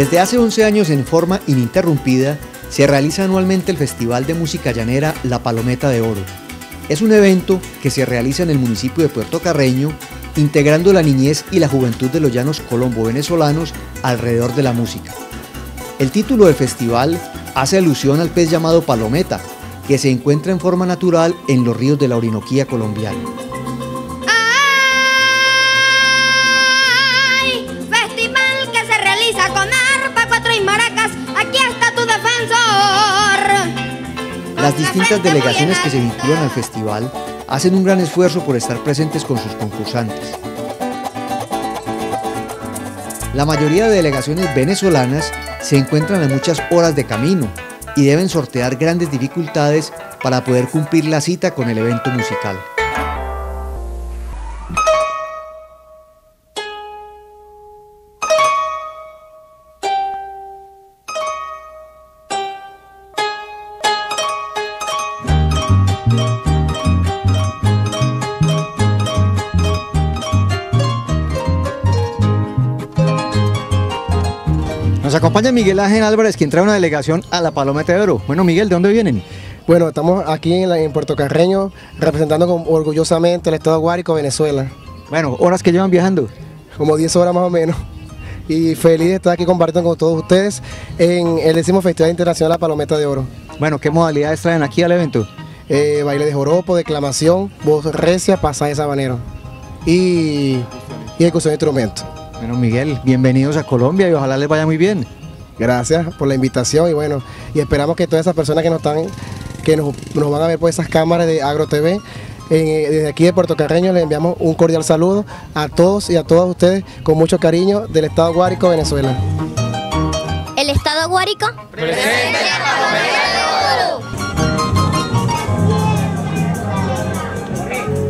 Desde hace 11 años en forma ininterrumpida se realiza anualmente el Festival de Música Llanera La Palometa de Oro. Es un evento que se realiza en el municipio de Puerto Carreño, integrando la niñez y la juventud de los llanos colombo-venezolanos alrededor de la música. El título del festival hace alusión al pez llamado palometa, que se encuentra en forma natural en los ríos de la Orinoquía colombiana. Las distintas delegaciones que se vinculan al festival hacen un gran esfuerzo por estar presentes con sus concursantes. La mayoría de delegaciones venezolanas se encuentran a muchas horas de camino y deben sortear grandes dificultades para poder cumplir la cita con el evento musical. Nos acompaña Miguel Ángel Álvarez, quien trae una delegación a la Palometa de Oro. Bueno, Miguel, ¿de dónde vienen? Bueno, estamos aquí en, Puerto Carreño representando orgullosamente el estado de Guárico, Venezuela. Bueno, ¿horas que llevan viajando? Como 10 horas más o menos. Y feliz de estar aquí compartiendo con todos ustedes en el décimo Festival Internacional La Palometa de Oro. Bueno, ¿qué modalidades traen aquí al evento? Eh, baile de joropo, declamación, voz recia, pasaje sabanero y, y ejecución de instrumentos. Bueno, Miguel, bienvenidos a Colombia y ojalá les vaya muy bien. Gracias por la invitación y bueno, y esperamos que todas esas personas que nos están, que nos, van a ver por esas cámaras de Agro TV, eh, desde aquí de Puerto Carreño les enviamos un cordial saludo a todos y a todas ustedes con mucho cariño del Estado Guárico, Venezuela. El Estado Guárico. Presente.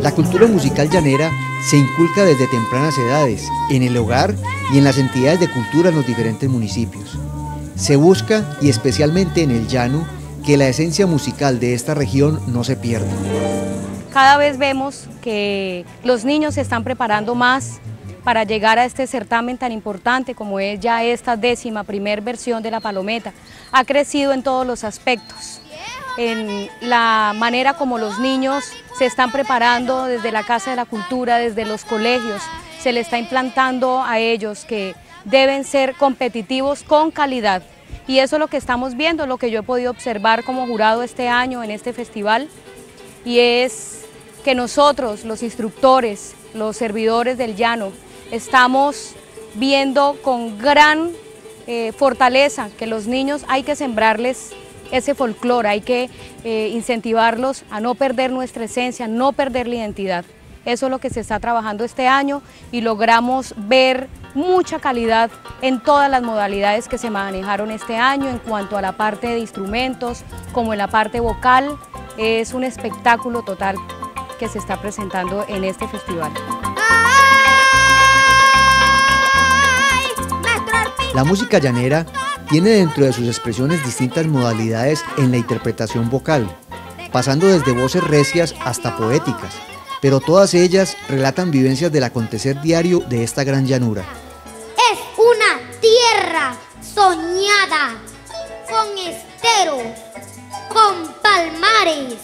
La cultura musical llanera se inculca desde tempranas edades, en el hogar y en las entidades de cultura en los diferentes municipios. Se busca, y especialmente en el llano, que la esencia musical de esta región no se pierda. Cada vez vemos que los niños se están preparando más para llegar a este certamen tan importante como es ya esta décima primer versión de la Palometa. Ha crecido en todos los aspectos en la manera como los niños se están preparando desde la Casa de la Cultura, desde los colegios, se le está implantando a ellos que deben ser competitivos con calidad. Y eso es lo que estamos viendo, lo que yo he podido observar como jurado este año en este festival, y es que nosotros, los instructores, los servidores del llano, estamos viendo con gran eh, fortaleza que los niños hay que sembrarles ese folclore, hay que eh, incentivarlos a no perder nuestra esencia, no perder la identidad. Eso es lo que se está trabajando este año y logramos ver mucha calidad en todas las modalidades que se manejaron este año en cuanto a la parte de instrumentos, como en la parte vocal. Es un espectáculo total que se está presentando en este festival. La música llanera tiene dentro de sus expresiones distintas modalidades en la interpretación vocal, pasando desde voces recias hasta poéticas, pero todas ellas relatan vivencias del acontecer diario de esta gran llanura. Es una tierra soñada, con esteros, con palmares,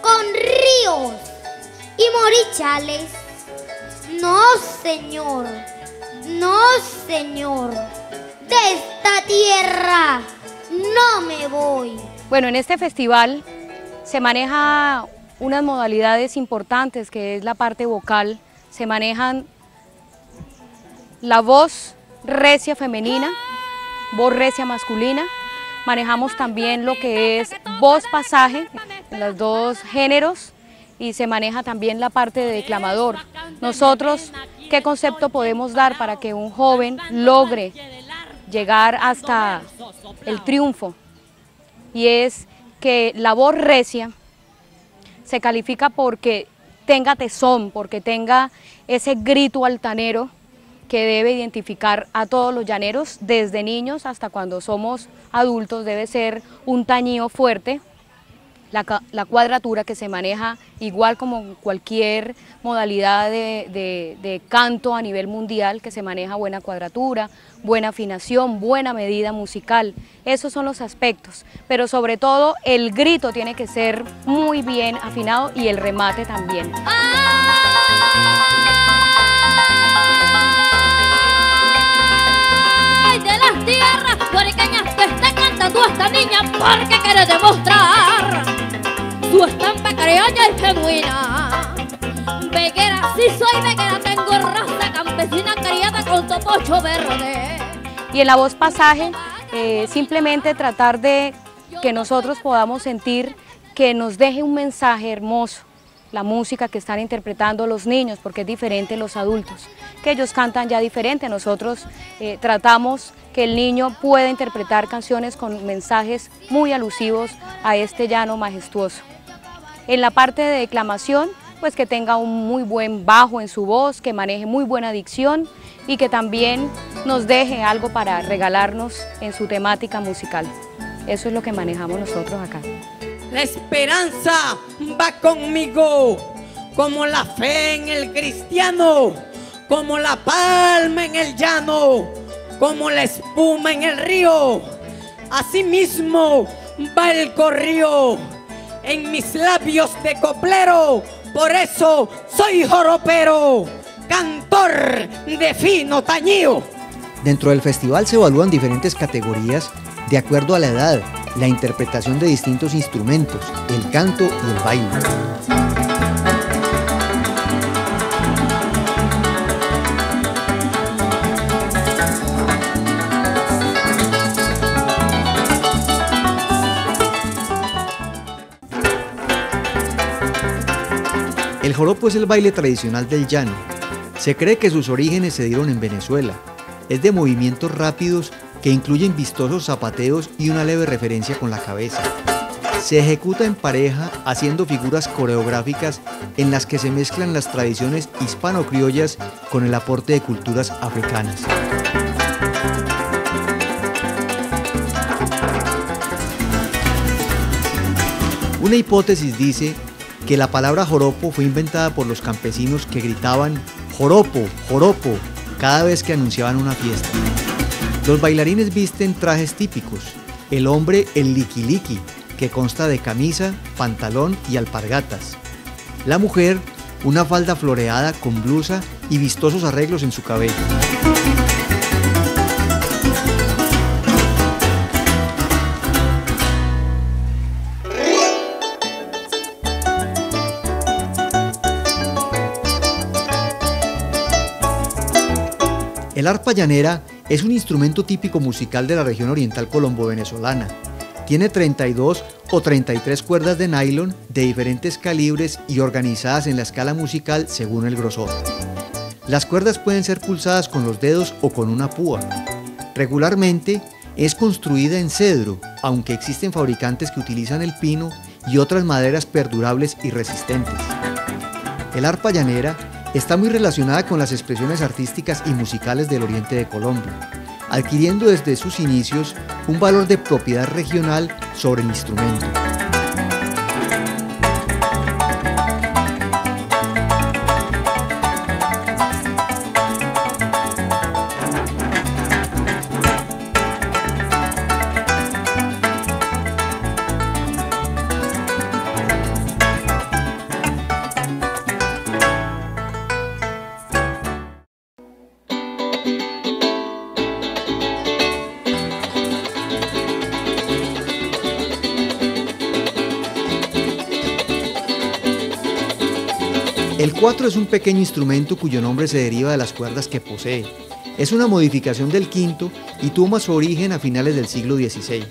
con ríos y morichales. No, señor, no, señor esta tierra no me voy. Bueno, en este festival se maneja unas modalidades importantes que es la parte vocal, se manejan la voz recia femenina, voz recia masculina, manejamos también lo que es voz pasaje, los dos géneros, y se maneja también la parte de declamador. Nosotros, ¿qué concepto podemos dar para que un joven logre llegar hasta el triunfo y es que la voz recia se califica porque tenga tesón, porque tenga ese grito altanero que debe identificar a todos los llaneros, desde niños hasta cuando somos adultos, debe ser un tañío fuerte. La, cuadratura que se maneja igual como cualquier modalidad de, canto a nivel mundial, que se maneja buena cuadratura, buena afinación, buena medida musical. Esos son los aspectos, pero sobre todo el grito tiene que ser muy bien afinado y el remate también. ¡Ay, de las tierras esta niña porque demostrar su estampa criolla y. Veguera, si soy veguera, tengo raza campesina criada con topocho verde. Y en la voz pasaje, eh, simplemente tratar de que nosotros podamos sentir que nos deje un mensaje hermoso la música que están interpretando los niños, porque es diferente los adultos, que ellos cantan ya diferente. Nosotros eh, tratamos que el niño pueda interpretar canciones con mensajes muy alusivos a este llano majestuoso. En la parte de declamación, pues que tenga un muy buen bajo en su voz, que maneje muy buena dicción y que también nos deje algo para regalarnos en su temática musical. Eso es lo que manejamos nosotros acá. La esperanza va conmigo, como la fe en el cristiano, como la palma en el llano, como la espuma en el río. Asimismo va el corrío en mis labios de coplero. Por eso soy joropero, cantor de fino tañío. Dentro del festival se evalúan diferentes categorías de acuerdo a la edad, la interpretación de distintos instrumentos, el canto y el baile. El joropo es el baile tradicional del llano. Se cree que sus orígenes se dieron en Venezuela. Es de movimientos rápidos que incluyen vistosos zapateos y una leve referencia con la cabeza. Se ejecuta en pareja haciendo figuras coreográficas en las que se mezclan las tradiciones hispano-criollas con el aporte de culturas africanas. Una hipótesis dice que la palabra joropo fue inventada por los campesinos que gritaban joropo, joropo cada vez que anunciaban una fiesta. Los bailarines visten trajes típicos, el hombre el liquiliqui, que consta de camisa, pantalón y alpargatas. La mujer una falda floreada con blusa y vistosos arreglos en su cabello. El arpa llanera es un instrumento típico musical de la región oriental colombo-venezolana. Tiene 32 o 33 cuerdas de nylon de diferentes calibres y organizadas en la escala musical según el grosor. Las cuerdas pueden ser pulsadas con los dedos o con una púa. Regularmente es construida en cedro, aunque existen fabricantes que utilizan el pino y otras maderas perdurables y resistentes. El arpa llanera está muy relacionada con las expresiones artísticas y musicales del oriente de Colombia, adquiriendo desde sus inicios un valor de propiedad regional sobre el instrumento. El cuatro es un pequeño instrumento cuyo nombre se deriva de las cuerdas que posee. Es una modificación del quinto y toma su origen a finales del siglo XVI.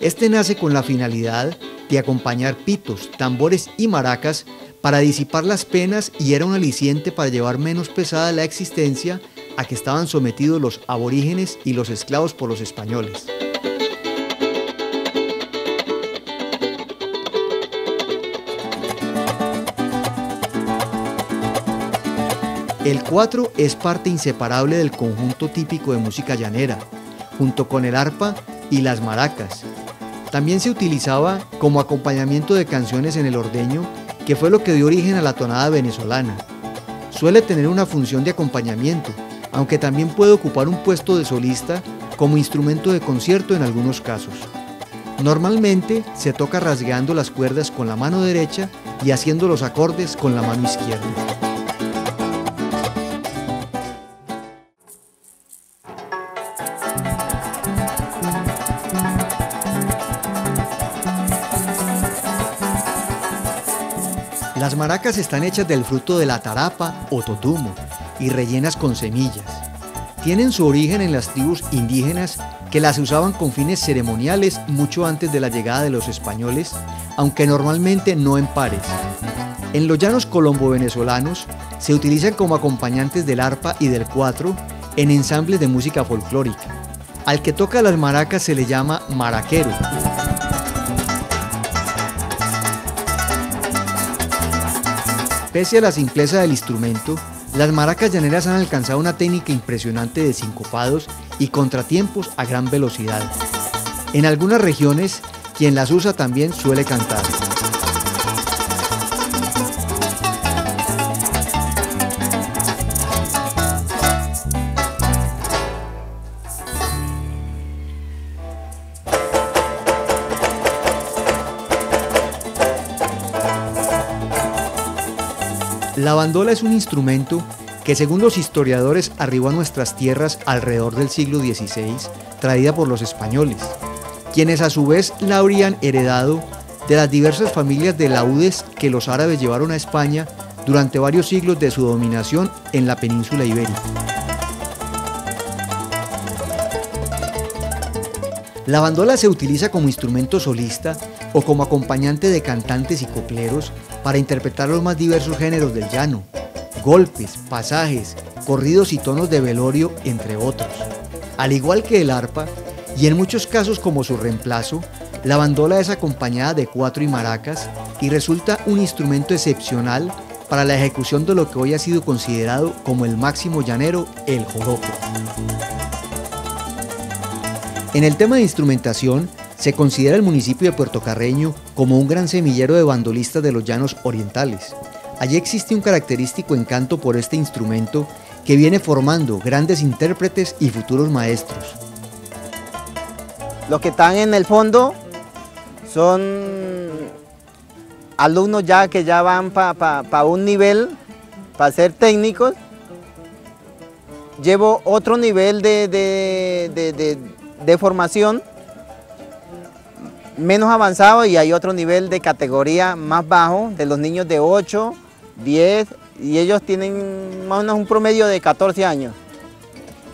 Este nace con la finalidad de acompañar pitos, tambores y maracas para disipar las penas y era un aliciente para llevar menos pesada la existencia a que estaban sometidos los aborígenes y los esclavos por los españoles. El 4 es parte inseparable del conjunto típico de música llanera, junto con el arpa y las maracas. También se utilizaba como acompañamiento de canciones en el ordeño, que fue lo que dio origen a la tonada venezolana. Suele tener una función de acompañamiento, aunque también puede ocupar un puesto de solista como instrumento de concierto en algunos casos. Normalmente se toca rasgueando las cuerdas con la mano derecha y haciendo los acordes con la mano izquierda. Las maracas están hechas del fruto de la tarapa o totumo y rellenas con semillas. Tienen su origen en las tribus indígenas que las usaban con fines ceremoniales mucho antes de la llegada de los españoles, aunque normalmente no en pares. En los llanos colombo-venezolanos se utilizan como acompañantes del arpa y del cuatro en ensambles de música folclórica. Al que toca las maracas se le llama maraquero. Pese a la simpleza del instrumento, las maracas llaneras han alcanzado una técnica impresionante de sincopados y contratiempos a gran velocidad. En algunas regiones, quien las usa también suele cantar. La bandola es un instrumento que según los historiadores arribó a nuestras tierras alrededor del siglo XVI, traída por los españoles, quienes a su vez la habrían heredado de las diversas familias de laudes que los árabes llevaron a España durante varios siglos de su dominación en la península ibérica. La bandola se utiliza como instrumento solista o como acompañante de cantantes y copleros para interpretar los más diversos géneros del llano, golpes, pasajes, corridos y tonos de velorio, entre otros. Al igual que el arpa, y en muchos casos como su reemplazo, la bandola es acompañada de cuatro y maracas y resulta un instrumento excepcional para la ejecución de lo que hoy ha sido considerado como el máximo llanero, el joropo. En el tema de instrumentación, se considera el municipio de Puerto Carreño como un gran semillero de bandolistas de los llanos orientales. Allí existe un característico encanto por este instrumento que viene formando grandes intérpretes y futuros maestros. Los que están en el fondo son alumnos ya que ya van para un nivel, para ser técnicos. Llevo otro nivel de, de formación menos avanzado y hay otro nivel de categoría más bajo de los niños de 8, 10 y ellos tienen más o menos un promedio de 14 años.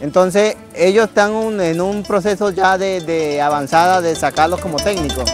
Entonces ellos están en un proceso ya de, de avanzada de sacarlos como técnicos.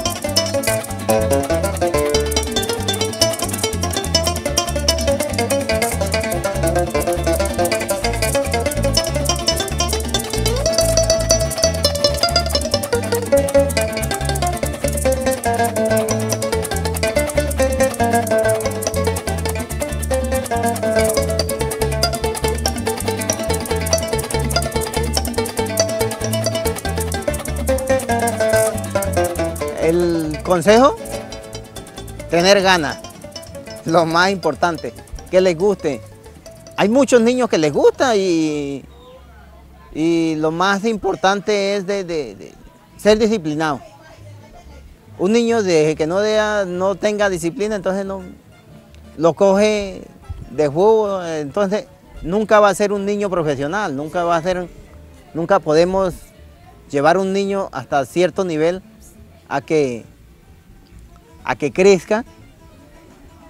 Consejo, tener ganas, lo más importante, que les guste. Hay muchos niños que les gusta y, y lo más importante es de, ser disciplinado. Un niño desde que no, no tenga disciplina, entonces no lo coge de juego, entonces nunca va a ser un niño profesional, nunca va a ser, nunca podemos llevar un niño hasta cierto nivel a que a que crezca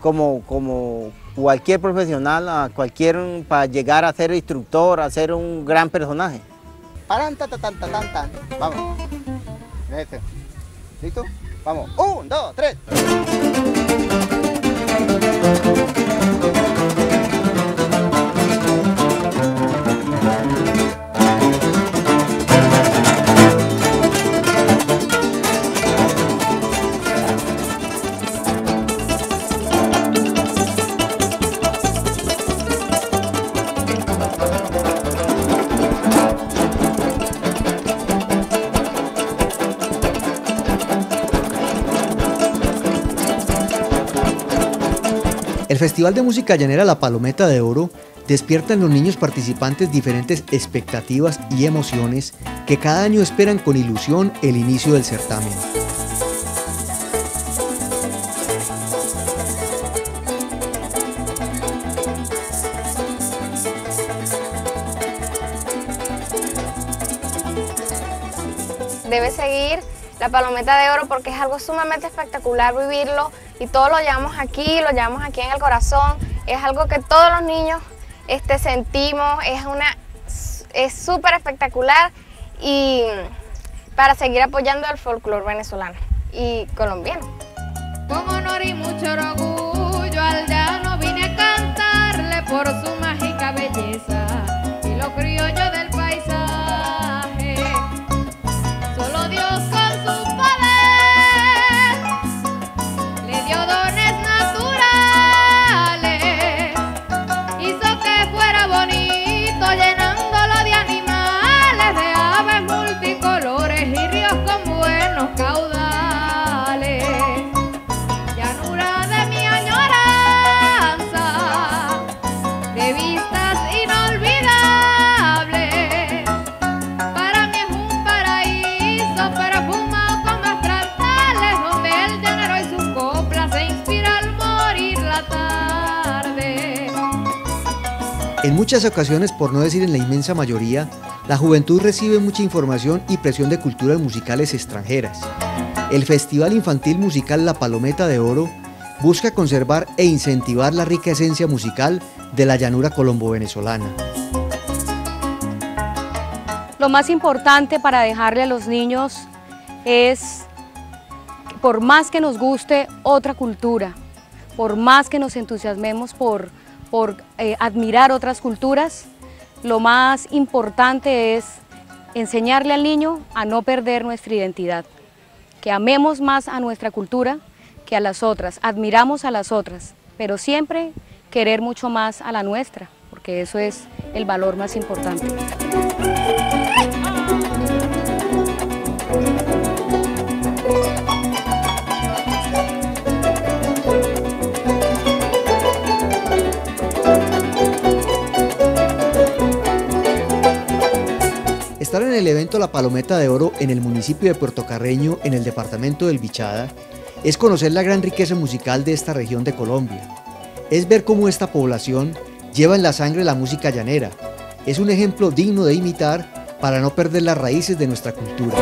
como, como cualquier profesional, a cualquier, para llegar a ser instructor, a ser un gran personaje. Paran, ta. Vamos. Este. ¿Listo? Vamos. Un, dos, tres. El Festival de Música Llanera La Palometa de Oro despierta en los niños participantes diferentes expectativas y emociones que cada año esperan con ilusión el inicio del certamen. La Palometa de Oro porque es algo sumamente espectacular vivirlo y todo lo llevamos aquí, lo llevamos aquí en el corazón. Es algo que todos los niños este, sentimos, es una es súper espectacular y para seguir apoyando el folclore venezolano y colombiano. Bonito muchas ocasiones, por no decir en la inmensa mayoría, la juventud recibe mucha información y presión de culturas musicales extranjeras. El Festival Infantil Musical La Palometa de Oro busca conservar e incentivar la rica esencia musical de la llanura colombo-venezolana. Lo más importante para dejarle a los niños es, por más que nos guste otra cultura, por más que nos entusiasmemos por, por eh, admirar otras culturas, lo más importante es enseñarle al niño a no perder nuestra identidad, que amemos más a nuestra cultura que a las otras, admiramos a las otras, pero siempre querer mucho más a la nuestra, porque eso es el valor más importante. El evento La Palometa de Oro en el municipio de Puerto Carreño, en el departamento del Bichada, es conocer la gran riqueza musical de esta región de Colombia. Es ver cómo esta población lleva en la sangre la música llanera. Es un ejemplo digno de imitar para no perder las raíces de nuestra cultura.